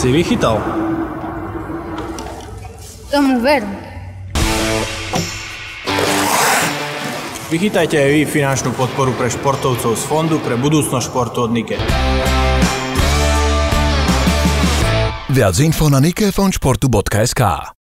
si vychytal. Tomu veru. Vychytajte aj vy finančnú podporu pre športovcov z Fondu pre budúcnosť športu od Nike. Viac info na nikefondšportu.sk